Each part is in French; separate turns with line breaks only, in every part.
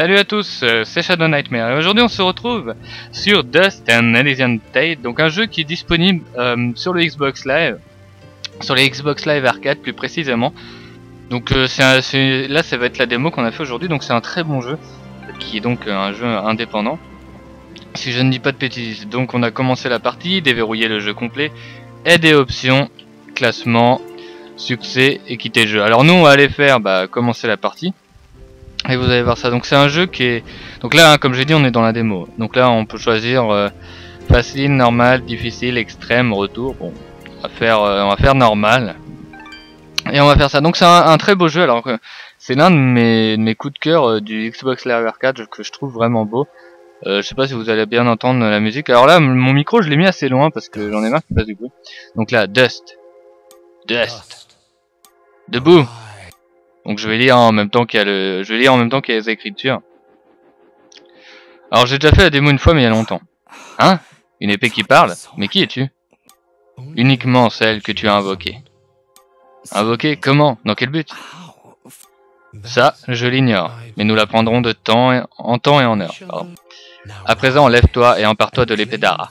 Salut à tous, euh, c'est Shadow Nightmare et aujourd'hui on se retrouve sur Dust and Elysian Tate, donc un jeu qui est disponible euh, sur le Xbox Live, sur les Xbox Live Arcade plus précisément. Donc euh, là ça va être la démo qu'on a fait aujourd'hui, donc c'est un très bon jeu qui est donc un jeu indépendant. Si je ne dis pas de bêtises, donc on a commencé la partie, déverrouillé le jeu complet, et options, classement, succès et quitter le jeu. Alors nous on va aller faire bah, commencer la partie. Et vous allez voir ça. Donc c'est un jeu qui est. Donc là, hein, comme j'ai dit, on est dans la démo. Donc là, on peut choisir euh, facile, normal, difficile, extrême, retour. Bon, on va faire, euh, on va faire normal. Et on va faire ça. Donc c'est un, très beau jeu. Alors que c'est l'un de mes, mes coups de cœur euh, du Xbox Live Arcade que je trouve vraiment beau. je sais pas si vous allez bien entendre la musique. Alors là, mon micro, je l'ai mis assez loin parce que j'en ai marre qu'il fasse du bruit. Donc là, Dust. Dust. Debout. Donc je vais lire en même temps qu'il y a le, je vais lire en même temps qu'il y a les écritures. Alors j'ai déjà fait la démo une fois mais il y a longtemps. Hein? Une épée qui parle Mais qui es-tu? Uniquement celle que tu as invoquée. Invoquée Comment? Dans quel but? Ça, je l'ignore, mais nous l'apprendrons de temps en temps et en heure. À présent, lève-toi et empare-toi de l'épée d'Ara.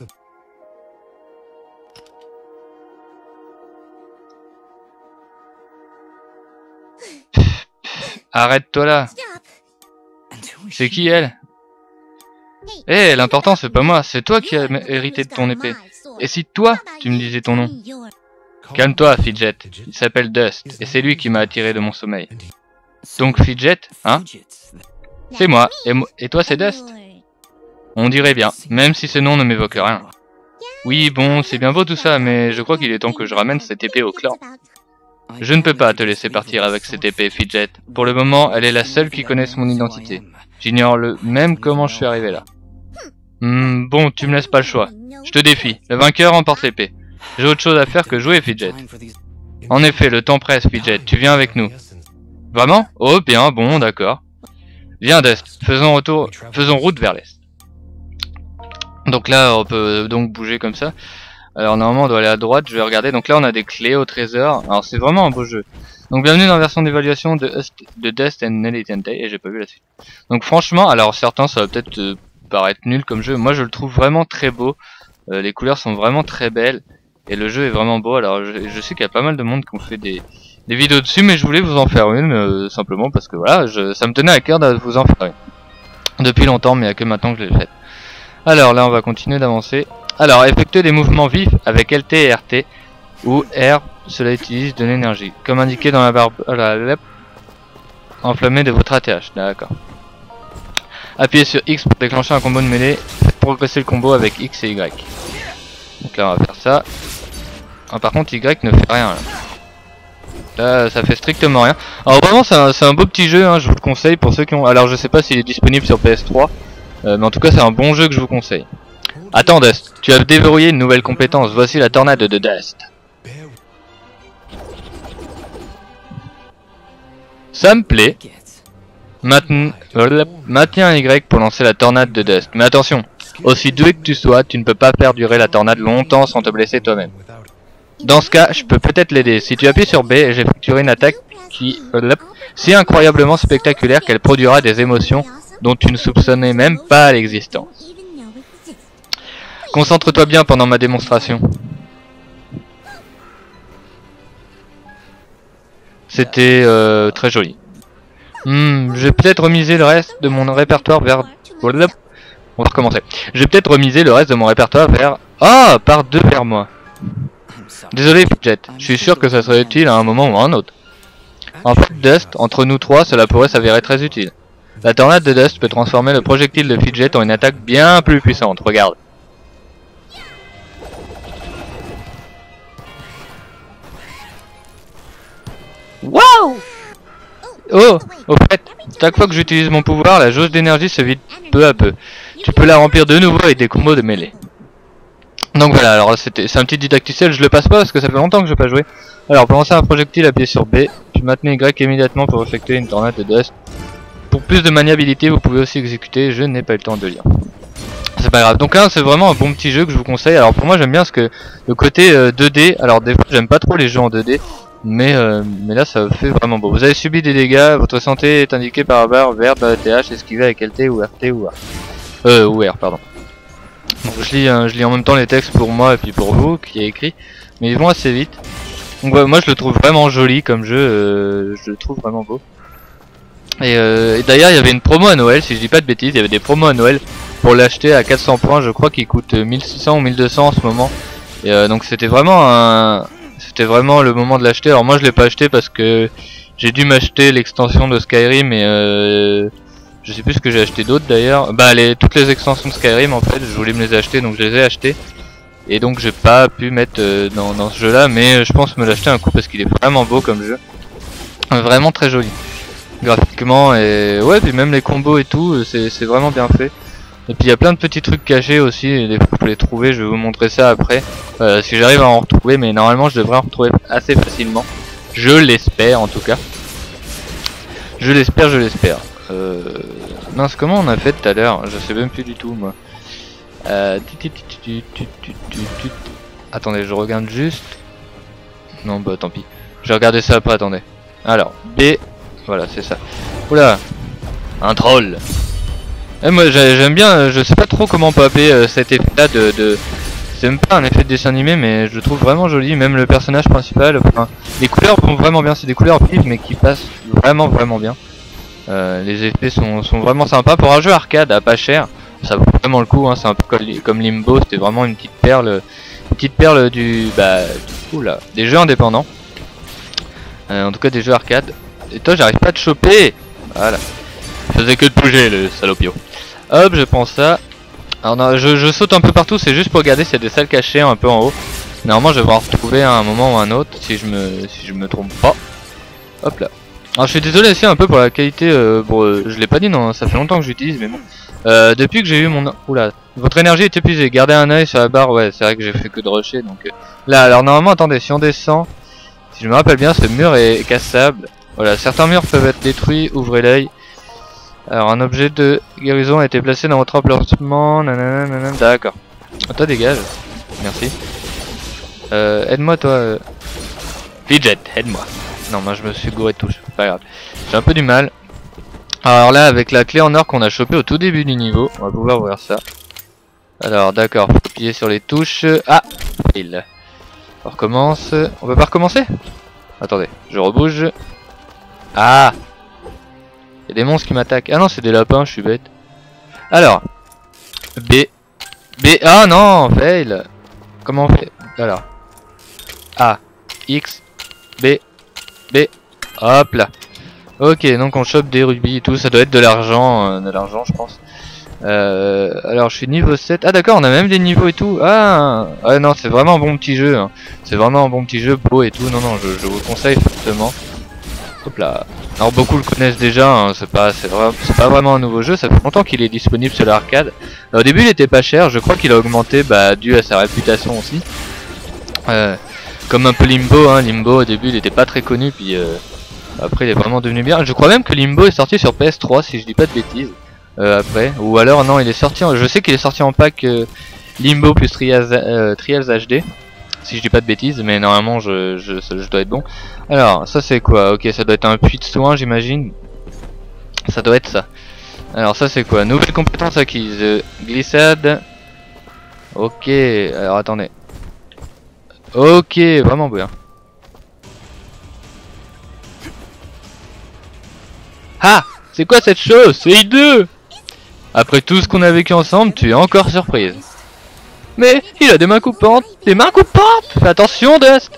Arrête-toi là. C'est qui elle Eh, l'important c'est pas moi, c'est toi qui as hérité de ton épée. Et si toi, tu me disais ton nom? Calme-toi, Fidget. Il s'appelle Dust, et c'est lui qui m'a attiré de mon sommeil. Donc Fidget, hein? C'est moi, et, et toi c'est Dust? On dirait bien, même si ce nom ne m'évoque rien. Oui, bon, c'est bien beau tout ça, mais je crois qu'il est temps que je ramène cette épée au clan. Je ne peux pas te laisser partir avec cette épée, Fidget. Pour le moment, elle est la seule qui connaisse mon identité. J'ignore le même comment je suis arrivé là. Hmm, bon, tu me laisses pas le choix. Je te défie. Le vainqueur emporte l'épée. J'ai autre chose à faire que jouer, Fidget. En effet, le temps presse, Fidget. Tu viens avec nous. Vraiment? Oh, bien, bon, d'accord. Viens, Dust. Faisons, retour... Faisons route vers l'est. Donc là, on peut donc bouger comme ça. Alors normalement on doit aller à droite, je vais regarder. Donc là on a des clés au trésor. Alors c'est vraiment un beau jeu. Donc bienvenue dans la version d'évaluation de, Dust and Elite et j'ai pas vu la suite. Donc franchement, alors certains ça va peut-être euh, paraître nul comme jeu. Moi je le trouve vraiment très beau. Euh, les couleurs sont vraiment très belles. Et le jeu est vraiment beau. Alors je, sais qu'il y a pas mal de monde qui ont fait des, des vidéos dessus. Mais je voulais vous en faire une euh, simplement parce que voilà, je, ça me tenait à cœur de vous en faire une. Depuis longtemps mais il n'y a que maintenant que je l'ai fait. Alors là on va continuer d'avancer. Alors, effectuer des mouvements vifs avec LT et RT, ou R, cela utilise de l'énergie, comme indiqué dans la barre la, enflammée de votre ATH, d'accord. Appuyez sur X pour déclencher un combo de mêlée, faites progresser le combo avec X et Y. Donc là on va faire ça. Ah, par contre Y ne fait rien là. Là ça fait strictement rien. Alors vraiment c'est un, beau petit jeu, hein, je vous le conseille pour ceux qui ont... Alors je sais pas s'il est disponible sur PS3, euh, mais en tout cas c'est un bon jeu que je vous conseille. Attends Dust, tu as déverrouillé une nouvelle compétence, voici la tornade de Dust. Ça me plaît. Maintiens Y pour lancer la tornade de Dust. Mais attention, aussi doué que tu sois, tu ne peux pas faire durer la tornade longtemps sans te blesser toi-même. Dans ce cas, je peux peut-être l'aider. Si tu appuies sur B, j'effectuerai une attaque qui si incroyablement spectaculaire qu'elle produira des émotions dont tu ne soupçonnais même pas l'existence. Concentre-toi bien pendant ma démonstration. C'était euh, très joli. Hmm, je vais peut-être remiser le reste de mon répertoire vers... On va recommencer. Je vais peut-être remiser le reste de mon répertoire vers... Ah Par deux vers moi. Désolé Fidget, je suis sûr que ça serait utile à un moment ou à un autre. En fait, Dust, entre nous trois, cela pourrait s'avérer très utile. La tornade de Dust peut transformer le projectile de Fidget en une attaque bien plus puissante, regarde. Wow Oh Au fait, chaque fois que j'utilise mon pouvoir, la jauge d'énergie se vide peu à peu. Tu peux la remplir de nouveau avec des combos de mêlée. Donc voilà, alors c'était c'est un petit didacticiel, je le passe pas parce que ça fait longtemps que je n'ai pas joué. Alors pour lancer un projectile, appuyez sur B, puis maintenez Y immédiatement pour effectuer une tornade de dust. Pour plus de maniabilité, vous pouvez aussi exécuter, je n'ai pas eu le temps de lire. C'est pas grave. Donc là, c'est vraiment un bon petit jeu que je vous conseille. Alors pour moi, j'aime bien ce que le côté 2D. Euh, alors des fois, j'aime pas trop les jeux en 2D. Mais, euh, mais là ça fait vraiment beau. Vous avez subi des dégâts, votre santé est indiquée par la barre verte TH, esquivée avec LT ou RT ou R. Euh, ou R, pardon. Donc je lis, en même temps les textes pour moi et puis pour vous, qui est écrit. Mais ils vont assez vite. Donc moi je le trouve vraiment joli comme jeu, euh, je le trouve vraiment beau. Et, euh, et d'ailleurs il y avait une promo à Noël, si je dis pas de bêtises, il y avait des promos à Noël pour l'acheter à 400 points, je crois qu'il coûte 1600 ou 1200 en ce moment. Et euh, donc c'était vraiment un, c'était vraiment le moment de l'acheter. Alors moi je l'ai pas acheté parce que j'ai dû m'acheter l'extension de Skyrim et euh, je sais plus ce que j'ai acheté d'autre d'ailleurs. Bah toutes les extensions de Skyrim en fait, je voulais me les acheter donc je les ai achetées. Et donc j'ai pas pu mettre euh, dans, dans, ce jeu là, mais je pense me l'acheter un coup parce qu'il est vraiment beau comme jeu. Vraiment très joli. Graphiquement et ouais puis même les combos et tout, c'est vraiment bien fait. Et puis il y a plein de petits trucs cachés aussi, et pouvez les trouver, je vais vous montrer ça après, euh, si j'arrive à en retrouver, mais normalement je devrais en retrouver assez facilement. Je l'espère en tout cas. Je l'espère, je l'espère. Euh... Mince, comment on a fait tout à l'heure? Je sais même plus du tout moi. Euh... Attendez, je regarde juste. Non, bah tant pis. Je vais regarder ça après, attendez. Alors, B. Voilà, c'est ça. Oula Un troll eh, moi j'aime bien, euh, je sais pas trop comment on peut appeler euh, cet effet là de... C'est même pas un effet de dessin animé mais je le trouve vraiment joli, même le personnage principal, les couleurs vont vraiment bien, c'est des couleurs vives mais qui passent vraiment vraiment bien. Euh, les effets sont, vraiment sympas pour un jeu arcade à pas cher, ça vaut vraiment le coup, hein, c'est un peu comme, Limbo, c'était vraiment une petite perle, une petite perle du, bah, du coup là, des jeux indépendants. En tout cas des jeux arcade. Et toi j'arrive pas à te choper Voilà. Je faisais que de bouger le salopio. Hop, je prends ça. Alors non, je, saute un peu partout, c'est juste pour regarder s'il y a des salles cachées un peu en haut. Normalement, je vais en retrouver à un moment ou un autre, si je me, si je me trompe pas. Hop là. Alors je suis désolé aussi un peu pour la qualité, euh, bon, euh, je l'ai pas dit, non, ça fait longtemps que j'utilise, mais bon. Euh, depuis que j'ai eu mon... Oula, votre énergie est épuisée, gardez un œil sur la barre, ouais, c'est vrai que j'ai fait que de rusher, donc... Euh, là, alors normalement, attendez, si on descend, si je me rappelle bien, ce mur est cassable. Voilà, certains murs peuvent être détruits, ouvrez l'œil. Alors un objet de guérison a été placé dans votre emplacement. D'accord. toi dégage. Merci. Euh, aide-moi toi. Euh... Fidget, aide-moi. Non, moi je me suis gouré de touche. Pas grave. J'ai un peu du mal. Alors là, avec la clé en or qu'on a chopé au tout début du niveau, on va pouvoir ouvrir ça. Alors d'accord, faut appuyer sur les touches. Ah Il. On recommence. On peut pas recommencer? Attendez, je rebouge. Ah Y'a des monstres qui m'attaquent. Ah non, c'est des lapins, je suis bête. Alors. B. B. Ah non, fail. Comment on fait? Alors. A. X. B. B. Hop là. Ok, donc on chope des rubis et tout. Ça doit être de l'argent. Euh, de l'argent, je pense. Euh, alors je suis niveau 7. Ah d'accord, on a même des niveaux et tout. Ah, ah non, c'est vraiment un bon petit jeu. Hein. C'est vraiment un bon petit jeu, beau et tout. Non, non, je vous conseille fortement. Hop là. Alors beaucoup le connaissent déjà, hein, c'est pas, pas vraiment un nouveau jeu, ça fait longtemps qu'il est disponible sur l'arcade. Au début il était pas cher, je crois qu'il a augmenté bah, dû à sa réputation aussi. Euh, comme un peu Limbo, hein. Limbo au début il était pas très connu, puis euh, après il est vraiment devenu bien. Je crois même que Limbo est sorti sur PS3 si je dis pas de bêtises. Euh, après, ou alors non il est sorti, je sais qu'il est sorti en pack Limbo plus Trials, Trials HD si je dis pas de bêtises, mais normalement je, je, dois être bon. Alors, ça c'est quoi? Ok, ça doit être un puits de soin, j'imagine. Ça doit être ça. Alors ça c'est quoi? Nouvelle compétence acquise. Glissade. Ok, alors attendez. Ok, vraiment bien. Ah C'est quoi cette chose? C'est hideux Après tout ce qu'on a vécu ensemble, tu es encore surprise. Mais il a des mains coupantes Des mains coupantes Fais attention Dust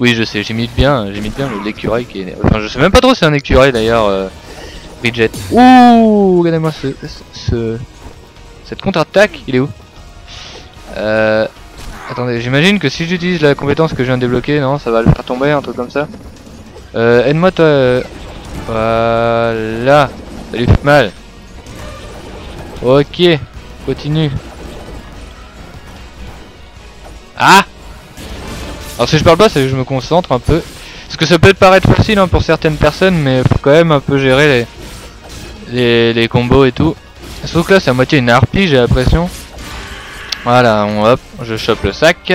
Oui je sais, j'imite bien, j'imite bien l'écureuil qui est... Enfin je sais même pas trop si c'est un écureuil d'ailleurs euh, Bridget. Ouh Regardez-moi ce, ce, Cette contre-attaque, il est où? Euh... Attendez, j'imagine que si j'utilise la compétence que je viens de débloquer, non, ça va le faire tomber, un truc comme ça. Euh, aide-moi toi... Euh, voilà Ça lui fait mal. Ok, continue. Ah Alors si je parle pas, c'est que je me concentre un peu. Parce que ça peut paraître facile hein, pour certaines personnes, mais faut quand même un peu gérer les, combos et tout. Sauf que là, c'est à moitié une harpie, j'ai l'impression. Voilà, on, hop, je chope le sac.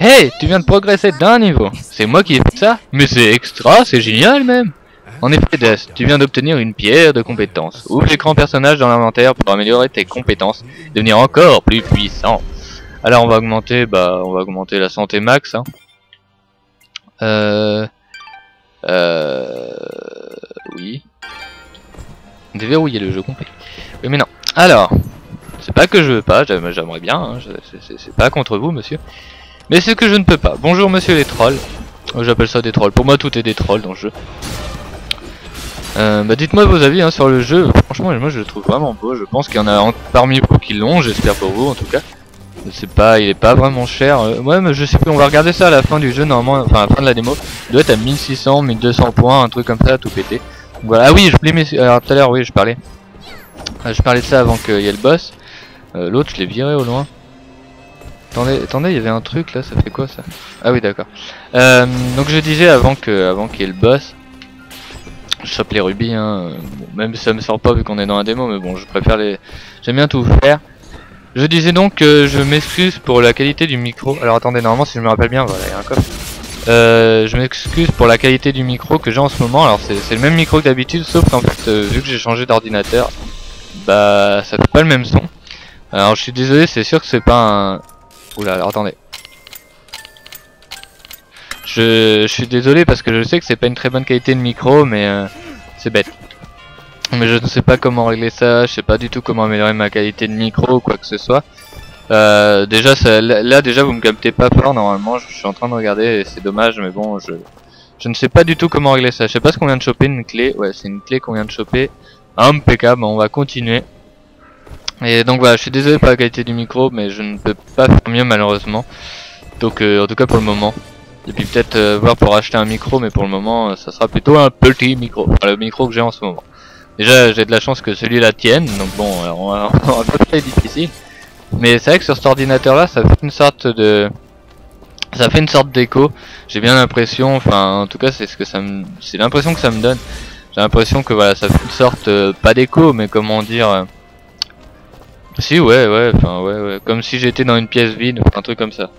Hey, tu viens de progresser d'un niveau. C'est moi qui ai fait ça Mais c'est extra, c'est génial même. En effet, Death, tu viens d'obtenir une pierre de compétence. Ouvre l'écran personnage dans l'inventaire pour améliorer tes compétences, devenir encore plus puissant. Alors on va augmenter, bah, on va augmenter la santé max. Hein. Euh, euh, oui. Déverrouiller le jeu complet. Oui, mais non. Alors, c'est pas que je veux pas, j'aimerais bien. Hein, c'est pas contre vous, monsieur. Mais c'est que je ne peux pas. Bonjour, monsieur les trolls. J'appelle ça des trolls. Pour moi, tout est des trolls dans le jeu. Euh, bah dites-moi vos avis hein, sur le jeu. Franchement, moi je le trouve vraiment beau. Je pense qu'il y en a parmi vous qui l'ont, j'espère pour vous en tout cas. C'est pas, il est pas vraiment cher. Euh, ouais, mais je sais plus. On va regarder ça à la fin du jeu normalement. Enfin, à la fin de la démo. Il doit être à 1600, 1200 points, un truc comme ça, tout pété. voilà. Ah oui, je voulais. Alors tout à l'heure, oui, je parlais. Euh, je parlais de ça avant qu'il y ait le boss. L'autre, je l'ai viré au loin. Attendez, attendez, il y avait un truc là. Ça fait quoi ça? Ah oui, d'accord. donc je disais avant que, avant qu'il y ait le boss je chope les rubis, hein. même si ça me sort pas vu qu'on est dans un démo, mais bon, je préfère les... J'aime bien tout faire. Je disais donc que je m'excuse pour la qualité du micro. Alors attendez, normalement si je me rappelle bien, voilà, il y a un coffre. Euh, je m'excuse pour la qualité du micro que j'ai en ce moment. Alors c'est le même micro que d'habitude, sauf qu'en fait, euh, vu que j'ai changé d'ordinateur, bah ça fait pas le même son. Alors je suis désolé, c'est sûr que c'est pas un... Oula, alors attendez. Je, suis désolé parce que je sais que c'est pas une très bonne qualité de micro, mais euh, c'est bête. Mais je ne sais pas comment régler ça, je sais pas du tout comment améliorer ma qualité de micro ou quoi que ce soit. Euh, déjà, là déjà vous me captez pas fort normalement, je suis en train de regarder et c'est dommage, mais bon, je, je ne sais pas du tout comment régler ça. Je sais pas ce qu'on vient de choper, une clé, ouais c'est une clé qu'on vient de choper. Impeccable, on va continuer. Et donc voilà, je suis désolé pour la qualité du micro, mais je ne peux pas faire mieux malheureusement. Donc euh, en tout cas pour le moment. Et puis peut-être euh, voir pour acheter un micro, mais pour le moment, euh, ça sera plutôt un petit micro. Enfin, le micro que j'ai en ce moment. Déjà, j'ai de la chance que celui-là tienne, donc bon, on va, on va pas difficile. Mais c'est vrai que sur cet ordinateur-là, ça fait une sorte de... Ça fait une sorte d'écho. J'ai bien l'impression, enfin, en tout cas, c'est ce que ça me... C'est l'impression que ça me donne. J'ai l'impression que voilà, ça fait une sorte, euh, pas d'écho, mais comment dire... Si, ouais, ouais, enfin, ouais, ouais. Comme si j'étais dans une pièce vide, un truc comme ça.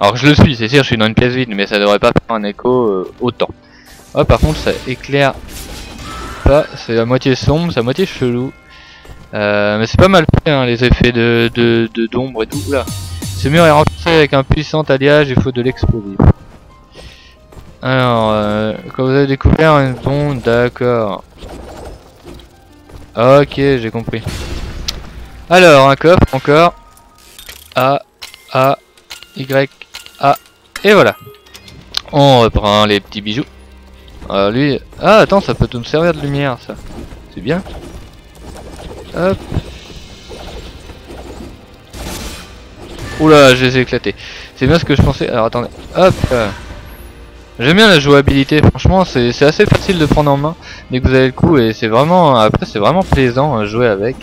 Alors je le suis, c'est sûr, je suis dans une pièce vide, mais ça devrait pas faire un écho euh, autant. Oh, par contre, ça éclaire c'est à moitié sombre, c'est à moitié chelou. Euh, mais c'est pas mal fait, hein, les effets de d'ombre et tout. Là, ce mur est renforcé avec un puissant alliage, il faut de l'explosif. Alors, euh, quand vous avez découvert un don, d'accord. Ok, j'ai compris. Alors, un coffre encore. A, A, Y, ah, et voilà. On reprend les petits bijoux. Ah, lui... Ah, attends, ça peut nous servir de lumière, ça. C'est bien. Hop. Oula, je les ai éclatés. C'est bien ce que je pensais. Alors, attendez. Hop. J'aime bien la jouabilité, franchement, c'est assez facile de prendre en main dès que vous avez le coup et c'est vraiment, après c'est vraiment plaisant à jouer avec.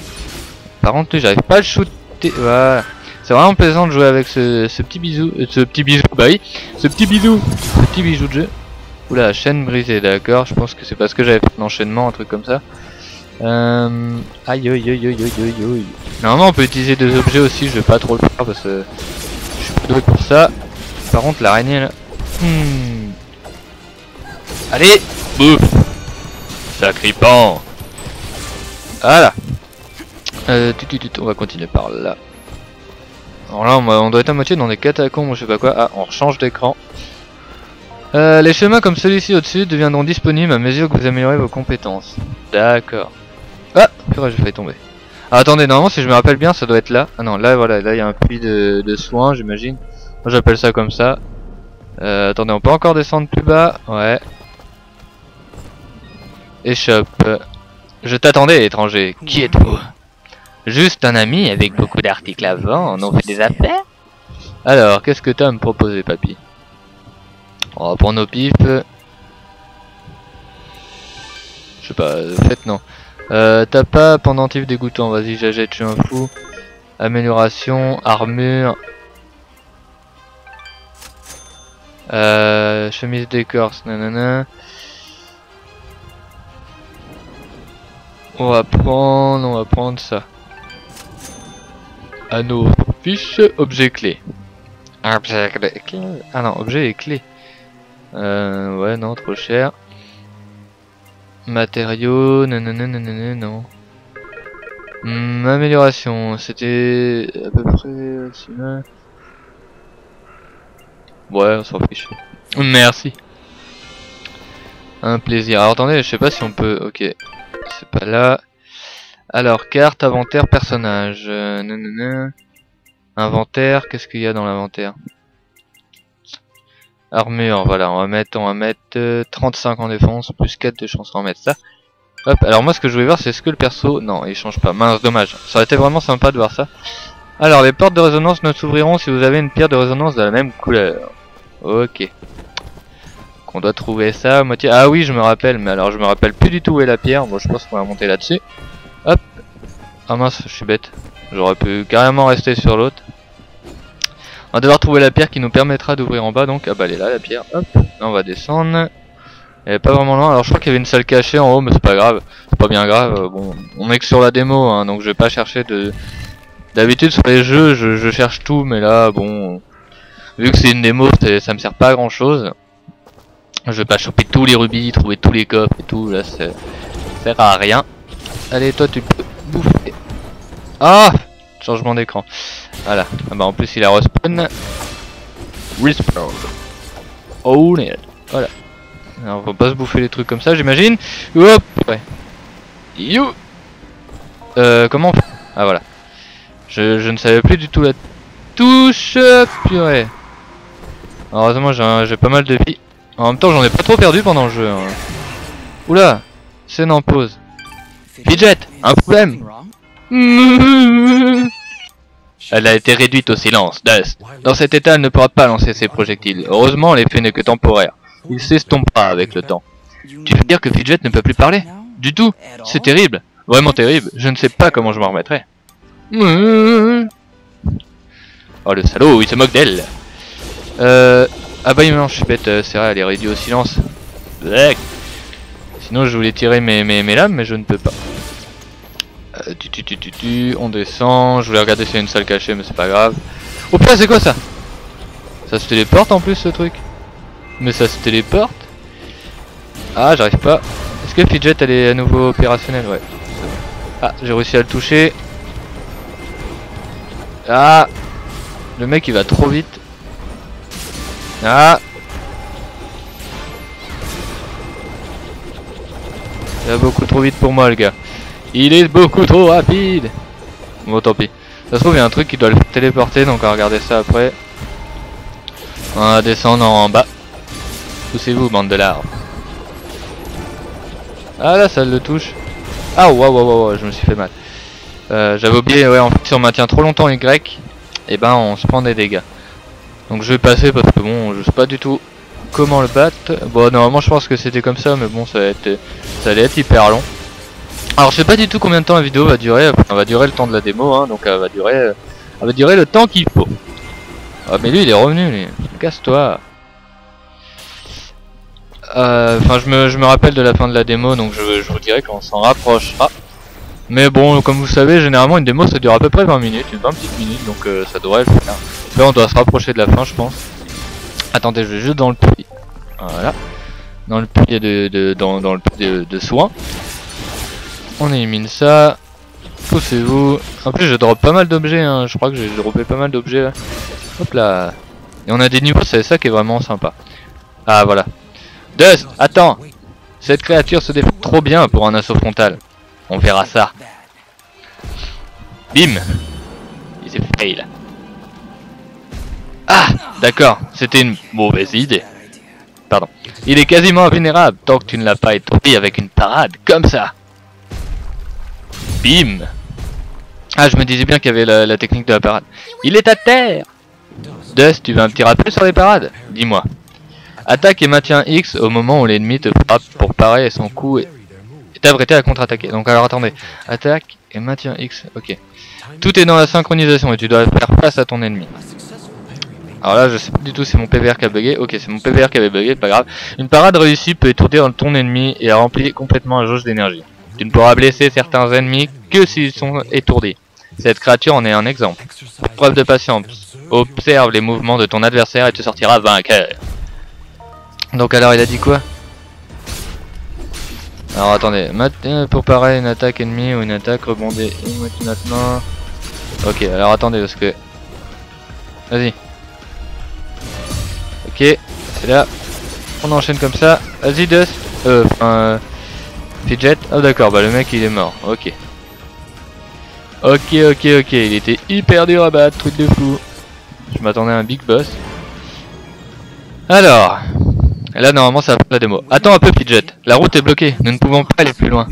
Par contre, j'arrive pas à le shooter, voilà. C'est vraiment plaisant de jouer avec ce, petit bisou, euh, ce petit bijou, bah oui, ce petit bisou, ce petit bijou de jeu. Oula, chaîne brisée, d'accord, je pense que c'est parce que j'avais fait un enchaînement, un truc comme ça. Euh... Aïe aïe aïe aïe aïe aïe. Normalement on peut utiliser des objets aussi, je vais pas trop le faire parce que je suis pas doué pour ça. Par contre l'araignée là... Hmm. Allez Bouf Sacripant Voilà euh, on va continuer par là. Alors là, on, doit être à moitié dans des catacombes je sais pas quoi. Ah, on change d'écran. Euh, les chemins comme celui-ci au-dessus deviendront disponibles à mesure que vous améliorez vos compétences. D'accord. Ah Purée, j'ai failli tomber. Ah, attendez, normalement, si je me rappelle bien, ça doit être là. Ah non, là, voilà, là, il y a un puits de, soins, j'imagine. Moi, j'appelle ça comme ça. Euh, attendez, on peut encore descendre plus bas? Ouais. Échoppe. Je t'attendais, étranger. Qui êtes-vous? Juste un ami avec beaucoup d'articles à vendre, on fait des affaires? Alors, qu'est-ce que t'as à me proposer, papy? On va prendre nos pifs. Je sais pas, faites non. Euh, t'as pas pendentif dégoûtant, vas-y, j'achète, je suis un fou. Amélioration, armure. Euh, chemise d'écorce, nanana. On va prendre, on va prendre ça. Anneau, fiche, objet clé. Objet Ah non, objet et clé. Euh, ouais, non, trop cher. Matériaux, non, non, non, non, non, non. Hmm, amélioration, c'était à peu près... Ouais, on s'en fiche. Merci. Un plaisir. Alors attendez, je sais pas si on peut... Ok, c'est pas là. Alors, carte, inventaire, personnage. Euh, inventaire, qu'est-ce qu'il y a dans l'inventaire Armure, voilà, on va mettre, on va mettre 35 euh, en défense, plus 4 de chance, on va mettre ça. Hop, alors moi ce que je voulais voir c'est ce que le perso... Non, il change pas, mince, dommage. Ça aurait été vraiment sympa de voir ça. Alors, les portes de résonance ne s'ouvriront si vous avez une pierre de résonance de la même couleur. Ok. Qu'on doit trouver ça à moitié. Ah oui, je me rappelle, mais alors je me rappelle plus du tout où est la pierre. Bon, je pense qu'on va monter là-dessus. Hop. Ah mince, je suis bête. J'aurais pu carrément rester sur l'autre. On va devoir trouver la pierre qui nous permettra d'ouvrir en bas donc. Ah bah elle est là la pierre. Hop. Là on va descendre. Elle est pas vraiment loin. Alors je crois qu'il y avait une salle cachée en haut mais c'est pas grave. C'est pas bien grave. Euh, bon, on est que sur la démo hein, donc je vais pas chercher de... D'habitude sur les jeux je, cherche tout mais là bon... Vu que c'est une démo ça me sert pas à grand chose. Je vais pas choper tous les rubis, trouver tous les coffres et tout. Là ça sert à rien. Allez toi tu peux bouffer. Ah Changement d'écran. Voilà. Ah bah en plus il a respawn. Respawn. Oh. Voilà. On va pas se bouffer les trucs comme ça j'imagine. Hop Ouais. You Euh comment on fait? Ah voilà. Je, je, ne savais plus du tout la touche. Purée. Heureusement j'ai pas mal de vie. En même temps j'en ai pas trop perdu pendant le jeu. Hein. Oula Scène en pause. Fidget Un problème Elle a été réduite au silence, Dust. Dans cet état, elle ne pourra pas lancer ses projectiles. Heureusement, l'effet n'est que temporaire. Il s'estompera avec le temps. Tu veux dire que Fidget ne peut plus parler? Du tout C'est terrible Vraiment terrible Je ne sais pas comment je m'en remettrai. Oh le salaud, il se moque d'elle Euh... Ah bah non, je suis bête, euh, c'est vrai, elle est réduite au silence. Sinon je voulais tirer mes, mes, mes lames, mais je ne peux pas. Tu, tu, tu, tu, tu, on descend. Je voulais regarder s'il y a une salle cachée, mais c'est pas grave. Oh putain, c'est quoi ça? Ça se téléporte en plus ce truc? Mais ça se téléporte? Ah, j'arrive pas. Est-ce que Fidget elle est à nouveau opérationnelle? Ouais. Ah, j'ai réussi à le toucher. Ah Le mec il va trop vite. Ah Il va beaucoup trop vite pour moi le gars. Il est beaucoup trop rapide Bon tant pis. Ça se trouve il y a un truc qui doit le téléporter donc on va regarder ça après. On va descendre en bas. Poussez-vous bande de larves. Ah là ça le touche. Ah waouh waouh waouh je me suis fait mal. Euh, J'avais oublié ouais en fait si on maintient trop longtemps Y et eh ben on se prend des dégâts. Donc je vais passer parce que bon je sais pas du tout comment le battre. Bon normalement je pense que c'était comme ça mais bon ça va être ça allait être hyper long. Alors je sais pas du tout combien de temps la vidéo va durer, elle va durer le temps de la démo, hein, donc elle va durer, elle va durer le temps qu'il faut. Ah mais lui il est revenu, lui. casse-toi. Euh, enfin je me, je me rappelle de la fin de la démo, donc je, je vous dirai qu'on s'en rapprochera. Mais bon, comme vous savez, généralement une démo ça dure à peu près 20 minutes, une 20 petites minutes, donc euh, ça devrait le faire. Là on doit se rapprocher de la fin je pense. Attendez, je vais juste dans le puits. Voilà. Dans le puits de, de dans, dans, le puits de, de soins. On élimine ça. Poussez-vous. En plus, je drop pas mal d'objets. Hein. Je crois que j'ai droppé pas mal d'objets. Hop là. Et on a des niveaux, c'est ça qui est vraiment sympa. Ah, voilà. Dust, attends. Cette créature se défend trop bien pour un assaut frontal. On verra ça. Bim Il s'est fail. Ah D'accord, c'était une mauvaise idée. Pardon. Il est quasiment invulnérable tant que tu ne l'as pas étourdi avec une parade comme ça. Bim Ah, je me disais bien qu'il y avait la, technique de la parade. Il est à terre Dust, tu veux un petit rappel sur les parades Dis-moi. Attaque et maintien X au moment où l'ennemi te frappe pour parer son coup et t'apprêter à contre-attaquer. Donc alors attendez. Attaque et maintien X, ok. Tout est dans la synchronisation et tu dois faire face à ton ennemi. Alors là, je sais pas du tout, c'est mon PVR qui a bugué. Ok, c'est mon PVR qui avait bugué, pas grave. Une parade réussie peut étourdir ton ennemi et remplir complètement la jauge d'énergie. Tu ne pourras blesser certains ennemis que s'ils sont étourdis. Cette créature en est un exemple. Preuve de patience. Observe les mouvements de ton adversaire et tu sortiras vainqueur. Donc alors il a dit quoi? Alors attendez, euh, pour pareil une attaque ennemie ou une attaque rebondée maintenant. Ok, alors attendez parce que... Vas-y. Ok, c'est là. On enchaîne comme ça. Vas-y Dust. Euh, enfin... Euh, Fidget. Oh d'accord, bah le mec il est mort. Ok. Ok, ok, ok. Il était hyper dur à battre, truc de fou. Je m'attendais à un big boss. Alors. Là normalement ça va la démo. Attends un peu Fidget. La route est bloquée. Nous ne pouvons pas aller plus loin.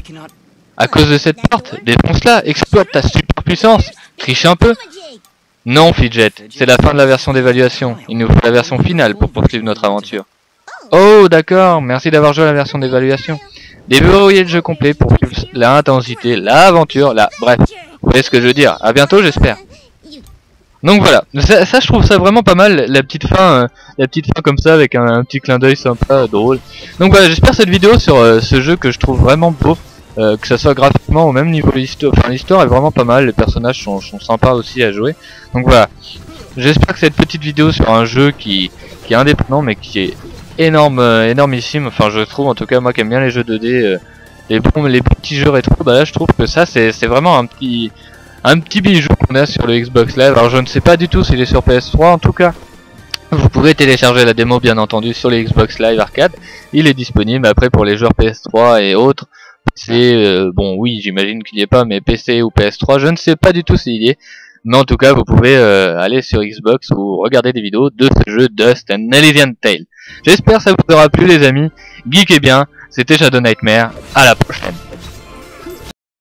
À cause de cette porte, défonce-la, exploite ta super puissance. Triche un peu. Non Fidget, c'est la fin de la version d'évaluation. Il nous faut la version finale pour poursuivre notre aventure. Oh d'accord, merci d'avoir joué à la version d'évaluation. Déverrouiller le jeu complet pour l'intensité, l'aventure, la... Bref, vous voyez ce que je veux dire. À bientôt j'espère. Donc voilà, ça, je trouve ça vraiment pas mal, la petite fin, euh, la petite fin comme ça avec un, petit clin d'œil sympa, drôle. Donc voilà, j'espère cette vidéo sur euh, ce jeu que je trouve vraiment beau, euh, que ça soit graphiquement au même niveau l'histoire. Enfin l'histoire est vraiment pas mal, les personnages sont, sont sympas aussi à jouer. Donc voilà, j'espère que cette petite vidéo sur un jeu qui, qui est indépendant mais qui est énorme, énormissime. Enfin je trouve en tout cas moi qui aime bien les jeux 2D, les, les petits jeux rétro, bah là je trouve que ça c'est vraiment un petit bijou qu'on a sur le Xbox Live. Alors je ne sais pas du tout s'il est sur PS3 en tout cas. Vous pouvez télécharger la démo bien entendu sur le Xbox Live Arcade. Il est disponible après pour les joueurs PS3 et autres. C'est euh, bon oui j'imagine qu'il n'y est pas mais PC ou PS3 je ne sais pas du tout s'il y est. Mais en tout cas vous pouvez euh, aller sur Xbox ou regarder des vidéos de ce jeu Dust and Elysian Tale. J'espère que ça vous aura plu les amis. Geekez bien, c'était Shadow Nightmare. À la prochaine.